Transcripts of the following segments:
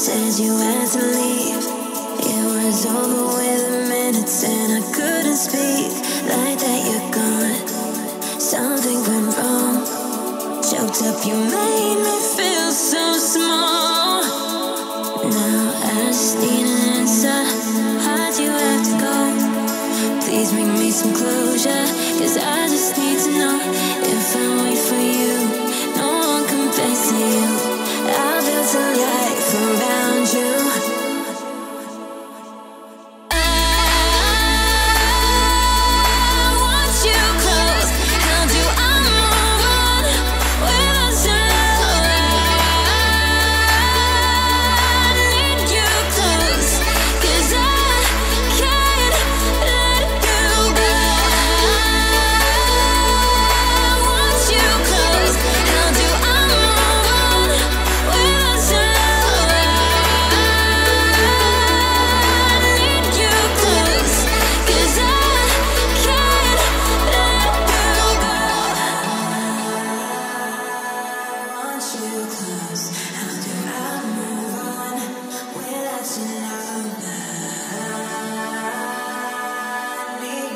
said you had to leave. It was over with minutes and I couldn't speak. Like that you're gone. Something went wrong. Choked up, you made me feel so small. Now I just need an answer. How'd you have to go? Please bring me some closure. Cause I just need to know.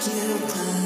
you close.